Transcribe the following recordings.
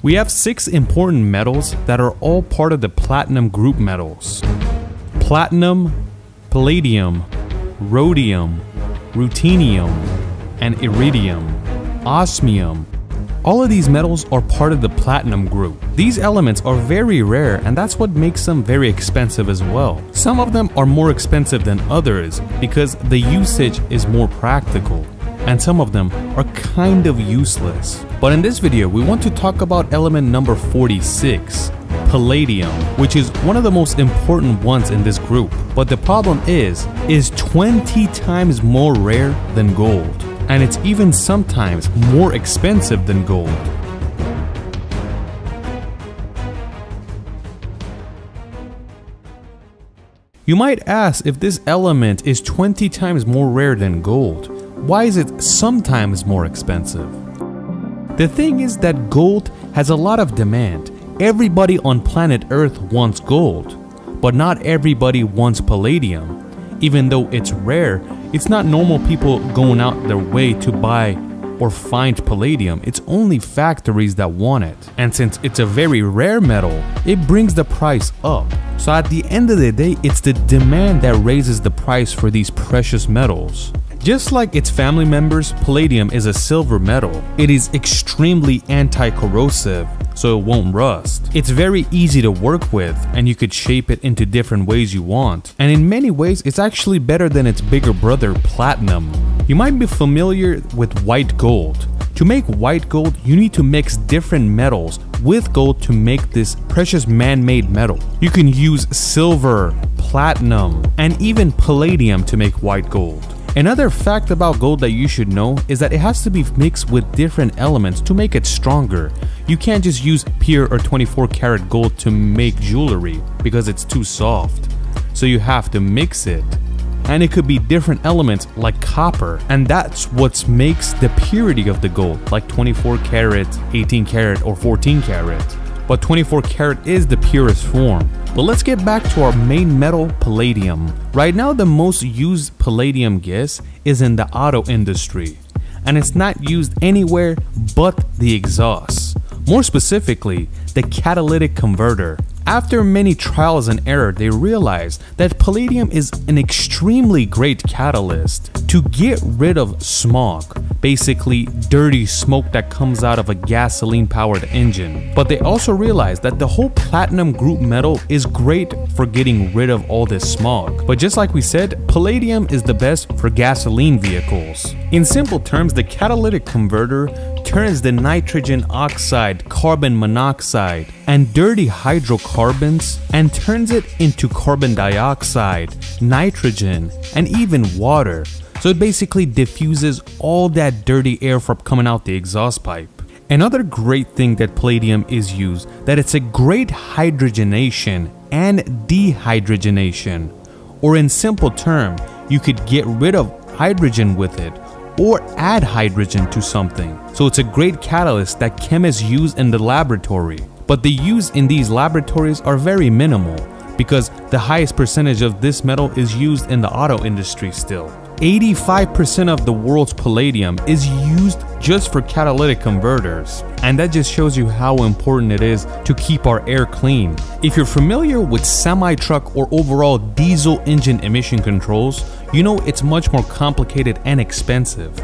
We have six important metals that are all part of the platinum group metals. Platinum, palladium, rhodium, ruthenium, and iridium, osmium. All of these metals are part of the platinum group. These elements are very rare and that's what makes them very expensive as well. Some of them are more expensive than others because the usage is more practical and some of them are kind of useless. But in this video, we want to talk about element number 46, palladium, which is one of the most important ones in this group. But the problem is, is 20 times more rare than gold. And it's even sometimes more expensive than gold. You might ask if this element is 20 times more rare than gold why is it sometimes more expensive? The thing is that gold has a lot of demand. Everybody on planet Earth wants gold, but not everybody wants palladium. Even though it's rare, it's not normal people going out their way to buy or find palladium, it's only factories that want it. And since it's a very rare metal, it brings the price up. So at the end of the day, it's the demand that raises the price for these precious metals. Just like its family members, palladium is a silver metal. It is extremely anti-corrosive, so it won't rust. It's very easy to work with, and you could shape it into different ways you want. And in many ways, it's actually better than its bigger brother, platinum. You might be familiar with white gold. To make white gold, you need to mix different metals with gold to make this precious man-made metal. You can use silver, platinum, and even palladium to make white gold. Another fact about gold that you should know is that it has to be mixed with different elements to make it stronger. You can't just use pure or 24 karat gold to make jewelry because it's too soft. So you have to mix it. And it could be different elements like copper, and that's what makes the purity of the gold, like 24 karat, 18 karat, or 14 karat but 24 karat is the purest form. But let's get back to our main metal, palladium. Right now the most used palladium guess is in the auto industry, and it's not used anywhere but the exhaust. More specifically, the catalytic converter. After many trials and error, they realized that palladium is an extremely great catalyst to get rid of smog, basically dirty smoke that comes out of a gasoline powered engine. But they also realized that the whole platinum group metal is great for getting rid of all this smog. But just like we said, palladium is the best for gasoline vehicles. In simple terms, the catalytic converter turns the nitrogen oxide, carbon monoxide, and dirty hydrocarbons and turns it into carbon dioxide, nitrogen, and even water. So it basically diffuses all that dirty air from coming out the exhaust pipe. Another great thing that palladium is used that it's a great hydrogenation and dehydrogenation. Or in simple term, you could get rid of hydrogen with it or add hydrogen to something. So it's a great catalyst that chemists use in the laboratory. But the use in these laboratories are very minimal because the highest percentage of this metal is used in the auto industry still. 85% of the world's palladium is used just for catalytic converters. And that just shows you how important it is to keep our air clean. If you're familiar with semi-truck or overall diesel engine emission controls, you know it's much more complicated and expensive.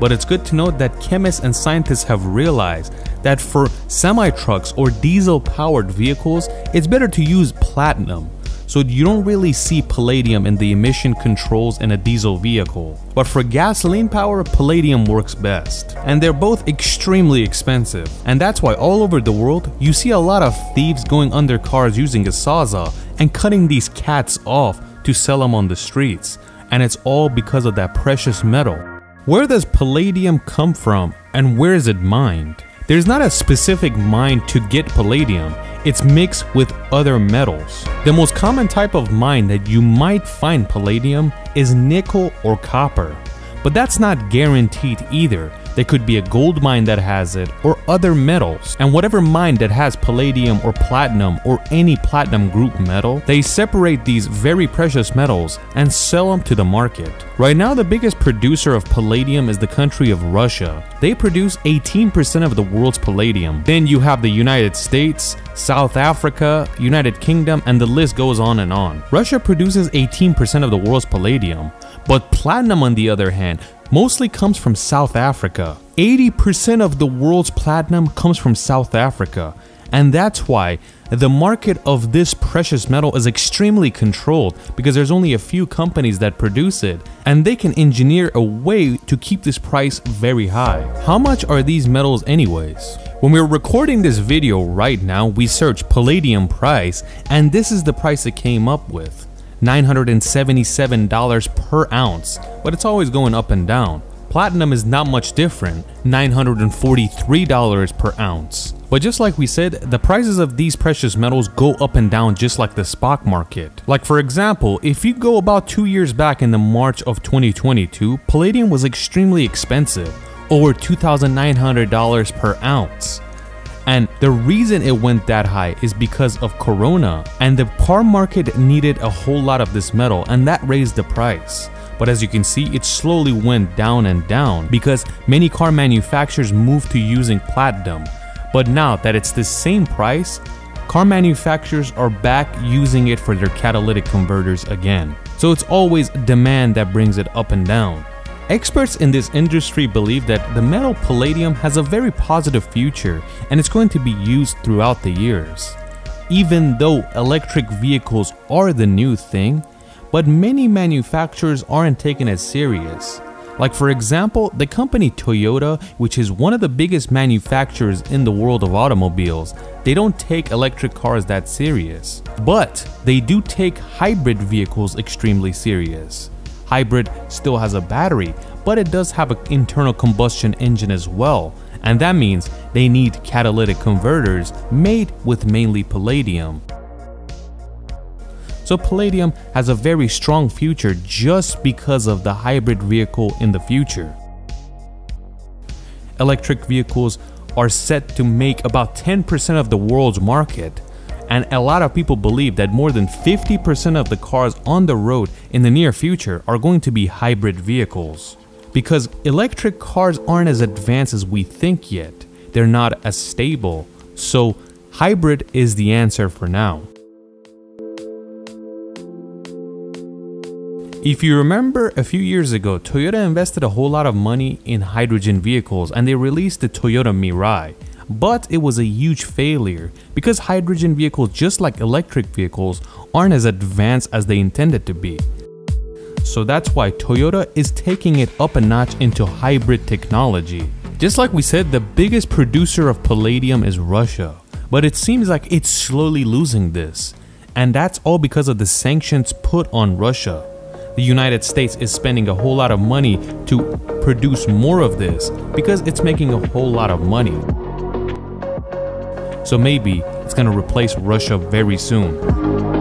But it's good to note that chemists and scientists have realized that for semi-trucks or diesel-powered vehicles, it's better to use platinum so you don't really see palladium in the emission controls in a diesel vehicle. But for gasoline power, palladium works best. And they're both extremely expensive. And that's why all over the world, you see a lot of thieves going under cars using a sawzall and cutting these cats off to sell them on the streets. And it's all because of that precious metal. Where does palladium come from and where is it mined? There's not a specific mine to get palladium, it's mixed with other metals. The most common type of mine that you might find palladium is nickel or copper. But that's not guaranteed either, They could be a gold mine that has it or other metals. And whatever mine that has palladium or platinum or any platinum group metal, they separate these very precious metals and sell them to the market. Right now, the biggest producer of palladium is the country of Russia. They produce 18% of the world's palladium. Then you have the United States, South Africa, United Kingdom, and the list goes on and on. Russia produces 18% of the world's palladium, but platinum on the other hand mostly comes from South Africa. 80% of the world's platinum comes from South Africa, and that's why the market of this precious metal is extremely controlled because there's only a few companies that produce it and they can engineer a way to keep this price very high. How much are these metals anyways? When we're recording this video right now, we search palladium price and this is the price it came up with. $977 per ounce, but it's always going up and down. Platinum is not much different, $943 per ounce. But just like we said, the prices of these precious metals go up and down just like the stock market. Like for example, if you go about 2 years back in the March of 2022, palladium was extremely expensive, over $2,900 per ounce. And the reason it went that high is because of Corona, and the car market needed a whole lot of this metal, and that raised the price. But as you can see, it slowly went down and down because many car manufacturers moved to using platinum. But now that it's the same price, car manufacturers are back using it for their catalytic converters again. So it's always demand that brings it up and down. Experts in this industry believe that the metal palladium has a very positive future and it's going to be used throughout the years. Even though electric vehicles are the new thing, but many manufacturers aren't taken as serious. Like for example, the company Toyota, which is one of the biggest manufacturers in the world of automobiles, they don't take electric cars that serious. But they do take hybrid vehicles extremely serious. Hybrid still has a battery, but it does have an internal combustion engine as well, and that means they need catalytic converters made with mainly palladium. So palladium has a very strong future just because of the hybrid vehicle in the future. Electric vehicles are set to make about 10% of the world's market, and a lot of people believe that more than 50% of the cars on the road in the near future are going to be hybrid vehicles. Because electric cars aren't as advanced as we think yet, they're not as stable, so hybrid is the answer for now. If you remember a few years ago, Toyota invested a whole lot of money in hydrogen vehicles and they released the Toyota Mirai but it was a huge failure because hydrogen vehicles, just like electric vehicles, aren't as advanced as they intended to be. So that's why Toyota is taking it up a notch into hybrid technology. Just like we said, the biggest producer of palladium is Russia, but it seems like it's slowly losing this. And that's all because of the sanctions put on Russia. The United States is spending a whole lot of money to produce more of this because it's making a whole lot of money. So maybe it's gonna replace Russia very soon.